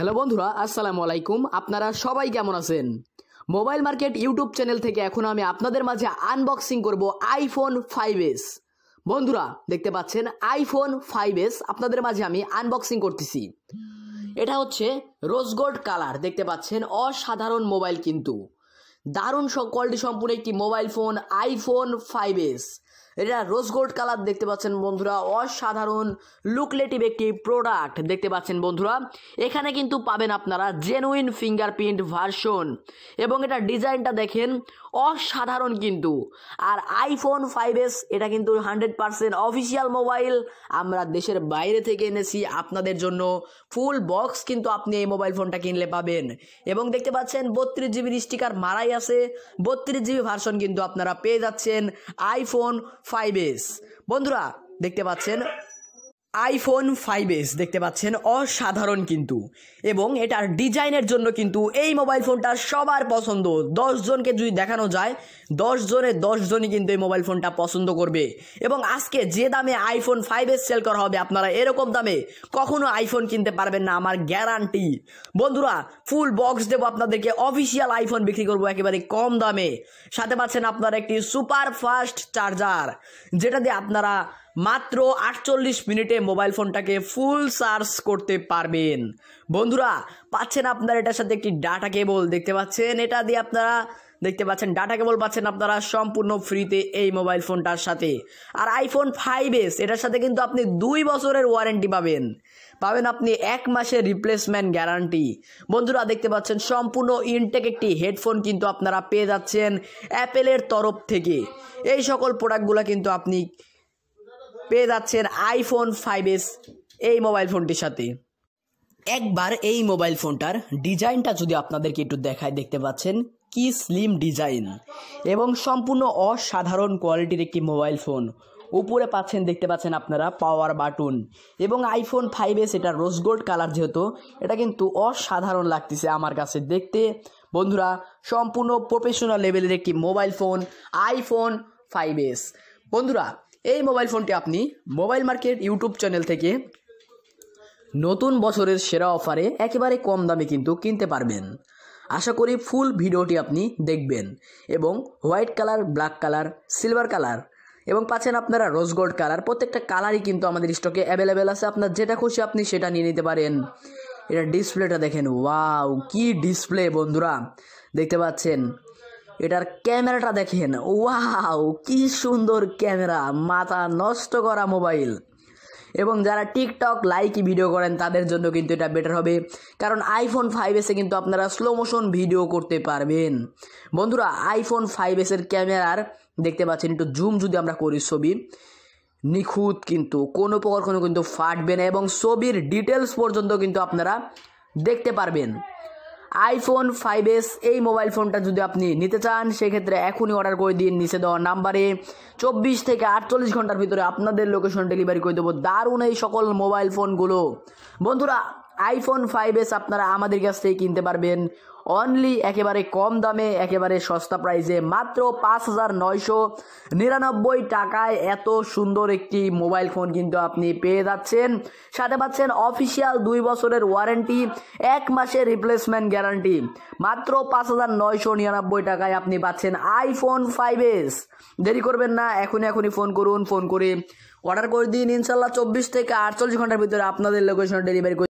Hello বন্ধুরা, আসসালামু আলাইকুম। আপনারা সবাই কেমন আছেন? মোবাইল মার্কেট ইউটিউব চ্যানেল থেকে এখন আমি আপনাদের মাঝে আনবক্সিং করব আইফোন ফাইভ এস বন্ধুরা, দেখতে পাচ্ছেন আইফোন ফাইভ এস আপনাদের মাঝে আমি আনবক্সিং করতেছি। এটা হচ্ছে রোজ গোল্ড কালার দেখতে পাচ্ছেন অসাধারণ মোবাইল কিন্তু। দারুণ কোয়ালিটি সম্পূর্ণ একটি mobile phone iPhone five S এটা রোজ গোল্ড কালার দেখতে পাচ্ছেন বন্ধুরা। অসাধারণ লুকলেটিভ একটি প্রোডাক্ট দেখতে পাচ্ছেন বন্ধুরা। এখানে কিন্তু পাবেন আপনারা জেনুইন ফিঙ্গারপ্রিন্ট ভার্সন এবং এটা ডিজাইনটা দেখেন, অসাধারণ কিন্তু। আর আইফোন ফাইভ এস এটা কিন্তু হান্ড্রেড পার্সেন্ট অফিসিয়াল মোবাইল আমরা দেশের বাইরে থেকে এনেছি, আপনাদের জন্য ফুল বক্স কিন্তু আপনি এই মোবাইল ফোনটা কিনলে পাবেন। এবং দেখতে পাচ্ছেন, বত্রিশ জিবির স্টিকার মারাই আছে। বত্রিশ জিবি ভার্সন কিন্তু আপনারা পেয়ে যাচ্ছেন আইফোন ফাইভ এস বন্ধুরা দেখতে পাচ্ছেন? আইফোন ফাইভ এস দেখতে পাচ্ছেন, অসাধারণ কিন্তু। এবং এটার ডিজাইনের জন্য কিন্তু এই মোবাইল ফোনটা সবার পছন্দ। জনকে যদি দেখানো যায়, দশ জনের দশ জনই কিন্তু এই মোবাইল ফোনটা পছন্দ করবে। এবং আজকে যে দামে আইফোন ফাইভ এস সেল করা হবে, আপনারা এরকম দামে কখনো আইফোন কিনতে পারবেন না, আমার গ্যারান্টি বন্ধুরা ফুল বক্স দেবো আপনাদেরকে অফিসিয়াল আইফোন বিক্রি করব একেবারে কম দামে। সাথে পাচ্ছেন আপনারা একটি সুপার ফাস্ট চার্জার যেটা দিয়ে আপনারা মাত্র আটচল্লিশ মিনিটে মোবাইল ফোনটাকে ফুল চার্জ করতে পারবেন। বন্ধুরা, পাচ্ছেন আপনারা এটার সাথে একটি ডাটা কেবল, দেখতে পাচ্ছেন? এটা দিয়ে আপনারা, দেখতে পাচ্ছেন, ডাটা কেবল পাচ্ছেন আপনারা সম্পূর্ণ ফ্রিতে এই মোবাইল ফোনটার সাথে। আর আইফোন ফাইভ এস এটার সাথে কিন্তু আপনি দুই বছরের ওয়ারেন্টি পাবেন। পাবেন আপনি এক মাসের রিপ্লেসমেন্ট গ্যারান্টি বন্ধুরা, দেখতে পাচ্ছেন, সম্পূর্ণ ইনটেক একটি হেডফোন কিন্তু আপনারা পেয়ে যাচ্ছেন অ্যাপেলের তরফ থেকে। এই সকল প্রোডাক্টগুলো কিন্তু আপনি পেয়ে যাচ্ছেন আইফোন ফাইভ এস এই মোবাইল ফোনটির সাথে। একবার এই মোবাইল ফোনটার ডিজাইনটা যদি আপনাদেরকে একটু দেখায়, দেখতে পাচ্ছেন কি স্লিম ডিজাইন এবং সম্পূর্ণ অসাধারণ কোয়ালিটির একটি মোবাইল ফোন উপরে পাচ্ছেন, দেখতে পাচ্ছেন আপনারা পাওয়ার বাটন এবং আইফোন ফাইভ এস এটা রোজ গোল্ড কালার যেহেতু, এটা কিন্তু অসাধারণ লাগতেছে আমার কাছে দেখতে। বন্ধুরা, সম্পূর্ণ প্রফেশনাল লেভেলের একটি mobile phone iPhone five S বন্ধুরা এই মোবাইল ফোনটি আপনি মোবাইল মার্কেট ইউটিউব চ্যানেল থেকে নতুন বছরের সেরা অফারে একেবারে কম দামে কিন্তু কিনতে পারবেন। আশা করি ফুল ভিডিওটি আপনি দেখবেন এবং white colour, black colour, silver colour এবং পাচ্ছেন আপনারা রোজ গোল্ড কালার। প্রত্যেকটা কালারই কিন্তু আমাদের স্টকে অ্যাভেলেবেল আছে। আপনার যেটা খুশি আপনি সেটা নিয়ে নিতে পারেন। এটা ডিসপ্লেটা দেখেন, ওয়াও, কি ডিসপ্লে বন্ধুরা। দেখতে পাচ্ছেন? এটার ক্যামেরাটা দেখেন। ওয়াও, কি সুন্দর ক্যামেরা। মাথা নষ্ট করা মোবাইল। এবং যারা টিকটক লাইক ভিডিও করেন, তাদের জন্য কিন্তু এটা বেটার হবে। কারণ আইফোন ফাইভ এসে কিন্তু আপনারা স্লো মোশন ভিডিও করতে পারবেন। বন্ধুরা আইফোন ফাইভ এসের ক্যামেরার দেখতে পাচ্ছেন, একটু জুম যদি আমরা করি ছবি। নিখুঁত কিন্তু, কোনো প্রকার কোনো কিন্তু ফাটবে না এবং ছবির ডিটেলস পর্যন্ত কিন্তু আপনারা দেখতে পারবেন। আইফোন ফাইভ এস এই মোবাইল ফোনটা যদি আপনি নিতে চান, সেক্ষেত্রে এখনই অর্ডার করে দিন, নিচে দেওয়া নাম্বারে। চব্বিশ থেকে আটচল্লিশ ঘণ্টার ভিতরে আপনাদের লোকেশন ডেলিভারি করে দেবো দারুণ এই সকল মোবাইল ফোনগুলো বন্ধুরা আইফোন ফাইভ এস আপনারা আমাদের কাছ থেকে কিনতে পারবেন। অনলি একেবারে কম দামে, একেবারে সস্তা প্রাইসে মাত্র পাঁচ হাজার নয়শো নিরানব্বই টাকায় এত সুন্দর একটি মোবাইল ফোন কিন্তু আপনি পেয়ে যাচ্ছেন। সাথে পাচ্ছেন অফিসিয়াল দুই বছরের ওয়ারেন্টি এক মাসের রিপ্লেসমেন্ট গ্যারান্টি মাত্র পাঁচ হাজার নয়শো নিরানব্বই টাকায় আপনি পাচ্ছেন আইফোন ফাইভ এস দেরি করবেন না, এখনই এখনই ফোন করুন ফোন করে অর্ডার করে দিন। ইনশাল্লাহ চব্বিশ থেকে আটচল্লিশ ঘণ্টার ভিতরে আপনাদের লোকেশন ডেলিভারি